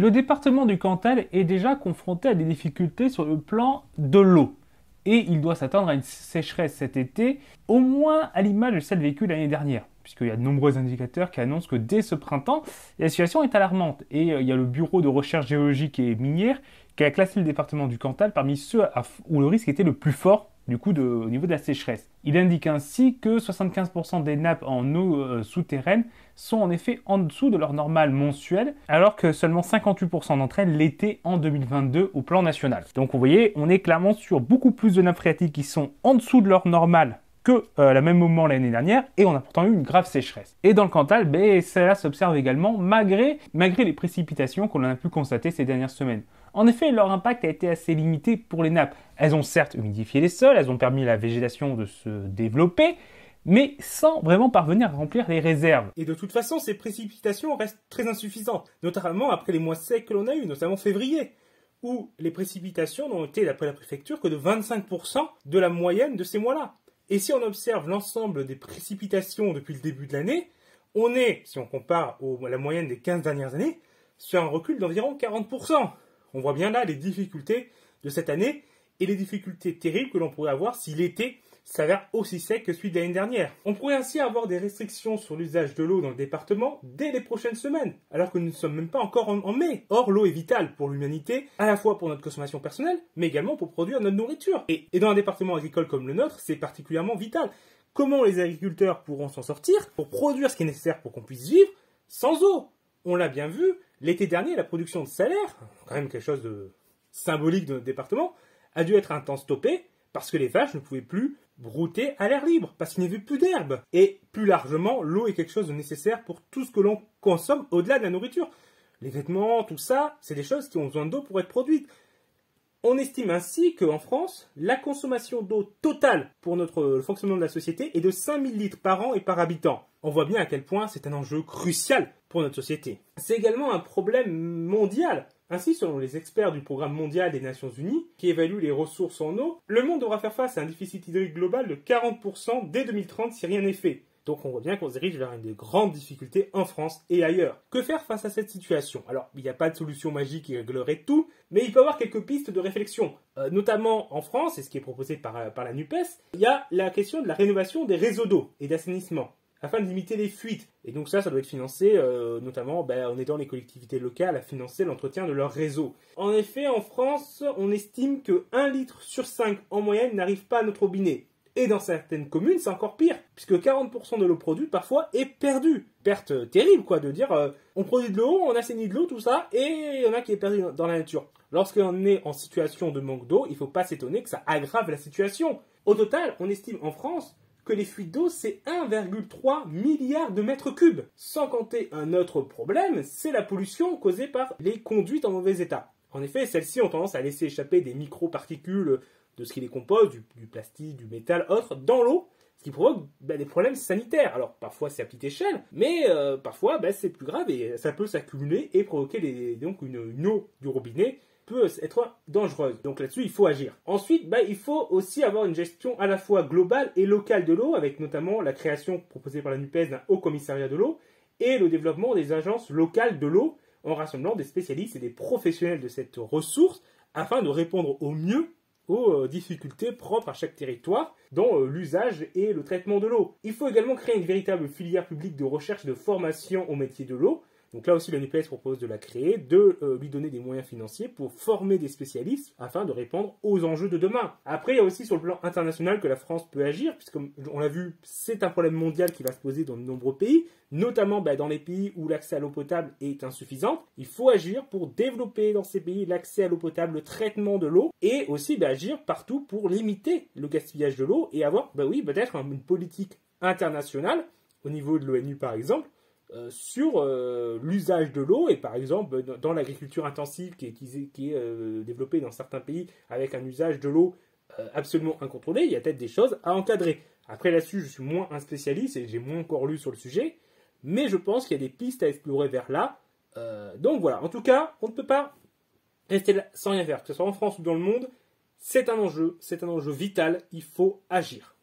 le département du Cantal est déjà confronté à des difficultés sur le plan de l'eau. Et il doit s'attendre à une sécheresse cet été, au moins à l'image de celle vécue l'année dernière puisqu'il y a de nombreux indicateurs qui annoncent que dès ce printemps, la situation est alarmante. Et euh, il y a le Bureau de recherche géologique et minière qui a classé le département du Cantal parmi ceux où le risque était le plus fort du au niveau de la sécheresse. Il indique ainsi que 75% des nappes en eau euh, souterraine sont en effet en dessous de leur normale mensuelle, alors que seulement 58% d'entre elles l'étaient en 2022 au plan national. Donc vous voyez, on est clairement sur beaucoup plus de nappes phréatiques qui sont en dessous de leur normale que euh, la même moment l'année dernière et on a pourtant eu une grave sécheresse. Et dans le Cantal, ben, cela s'observe également malgré, malgré les précipitations qu'on a pu constater ces dernières semaines. En effet, leur impact a été assez limité pour les nappes. Elles ont certes humidifié les sols, elles ont permis à la végétation de se développer, mais sans vraiment parvenir à remplir les réserves. Et de toute façon, ces précipitations restent très insuffisantes, notamment après les mois secs que l'on a eu, notamment février, où les précipitations n'ont été, d'après la préfecture, que de 25% de la moyenne de ces mois-là. Et si on observe l'ensemble des précipitations depuis le début de l'année, on est, si on compare à la moyenne des 15 dernières années, sur un recul d'environ 40%. On voit bien là les difficultés de cette année et les difficultés terribles que l'on pourrait avoir si l'été s'avère aussi sec que celui de l'année dernière. On pourrait ainsi avoir des restrictions sur l'usage de l'eau dans le département dès les prochaines semaines, alors que nous ne sommes même pas encore en, mai. Or, l'eau est vitale pour l'humanité, à la fois pour notre consommation personnelle, mais également pour produire notre nourriture. Et, dans un département agricole comme le nôtre, c'est particulièrement vital. Comment les agriculteurs pourront s'en sortir pour produire ce qui est nécessaire pour qu'on puisse vivre sans eau? On l'a bien vu, l'été dernier, la production de salaire, quand même quelque chose de symbolique de notre département, a dû être un temps stoppé parce que les vaches ne pouvaient plus brouter à l'air libre, parce qu'il n'y avait plus d'herbe. Et plus largement, l'eau est quelque chose de nécessaire pour tout ce que l'on consomme au-delà de la nourriture. Les vêtements, tout ça, c'est des choses qui ont besoin d'eau pour être produites. On estime ainsi qu'en France, la consommation d'eau totale pour notre fonctionnement de la société est de 5000 litres par an et par habitant. On voit bien à quel point c'est un enjeu crucial pour notre société. C'est également un problème mondial. Ainsi, selon les experts du Programme mondial des Nations Unies, qui évalue les ressources en eau, le monde devra faire face à un déficit hydrique global de 40% dès 2030 si rien n'est fait. Donc on voit bien qu'on se dirige vers une grandes difficultés en France et ailleurs. Que faire face à cette situation? Alors, il n'y a pas de solution magique qui réglerait tout, mais il peut y avoir quelques pistes de réflexion. Euh, notamment en France, et ce qui est proposé par, par la NUPES, il y a la question de la rénovation des réseaux d'eau et d'assainissement afin de limiter les fuites. Et donc ça, ça doit être financé euh, notamment ben, en aidant les collectivités locales à financer l'entretien de leur réseau. En effet, en France, on estime que 1 litre sur 5 en moyenne n'arrive pas à notre robinet. Et dans certaines communes, c'est encore pire, puisque 40% de l'eau produite parfois est perdue. Perte terrible, quoi, de dire euh, on produit de l'eau, on assainit de l'eau, tout ça, et il y en a qui est perdu dans la nature. Lorsqu'on est en situation de manque d'eau, il ne faut pas s'étonner que ça aggrave la situation. Au total, on estime en France les fuites d'eau, c'est 1,3 milliard de mètres cubes. Sans compter un autre problème, c'est la pollution causée par les conduites en mauvais état. En effet, celles-ci ont tendance à laisser échapper des microparticules de ce qui les compose, du, plastique, du métal, autre, dans l'eau, ce qui provoque ben, des problèmes sanitaires. Alors parfois c'est à petite échelle, mais euh, parfois ben, c'est plus grave et ça peut s'accumuler et provoquer donc une, eau du robinet peut être dangereuse. Donc là-dessus, il faut agir. Ensuite, bah, il faut aussi avoir une gestion à la fois globale et locale de l'eau, avec notamment la création proposée par la NUPES d'un haut commissariat de l'eau et le développement des agences locales de l'eau en rassemblant des spécialistes et des professionnels de cette ressource afin de répondre au mieux aux euh, difficultés propres à chaque territoire, dont euh, l'usage et le traitement de l'eau. Il faut également créer une véritable filière publique de recherche et de formation au métier de l'eau, donc là aussi, NUPES propose de la créer, de euh, lui donner des moyens financiers pour former des spécialistes afin de répondre aux enjeux de demain. Après, il y a aussi sur le plan international que la France peut agir, puisque on l'a vu, c'est un problème mondial qui va se poser dans de nombreux pays, notamment bah, dans les pays où l'accès à l'eau potable est insuffisant. Il faut agir pour développer dans ces pays l'accès à l'eau potable, le traitement de l'eau, et aussi bah, agir partout pour limiter le gaspillage de l'eau et avoir, bah oui, peut-être une politique internationale, au niveau de l'ONU par exemple, sur euh, l'usage de l'eau et par exemple dans, l'agriculture intensive qui est, qui est euh, développée dans certains pays avec un usage de l'eau absolument incontrôlé, il y a peut-être des choses à encadrer. Après là-dessus, je suis moins un spécialiste et j'ai moins encore lu sur le sujet, mais je pense qu'il y a des pistes à explorer vers là. donc voilà, en tout cas, on ne peut pas rester là sans rien faire, que ce soit en France ou dans le monde. C'est un enjeu, c'est un enjeu vital, il faut agir.